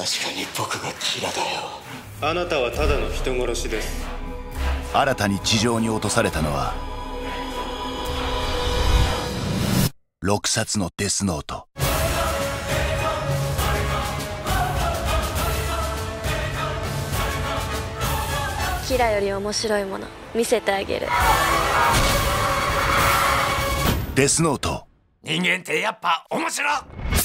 確かに僕がキラだよ。あなたはただの人殺しです。新たに地上に落とされたのは6冊のデスノート。キラより面白いもの見せてあげる。デスノート。人間ってやっぱ面白い。